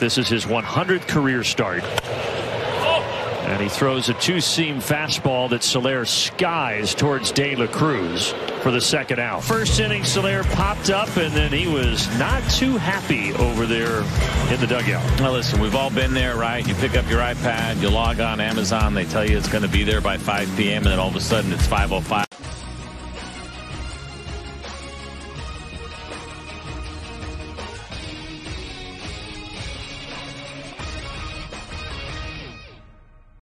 This is his 100th career start. And he throws a two-seam fastball that Soler skies towards De La Cruz for the second out. First inning, Soler popped up, and then he was not too happy over there in the dugout. Now listen, we've all been there, right? You pick up your iPad, you log on Amazon, they tell you it's going to be there by 5 p.m., and then all of a sudden it's 5.05.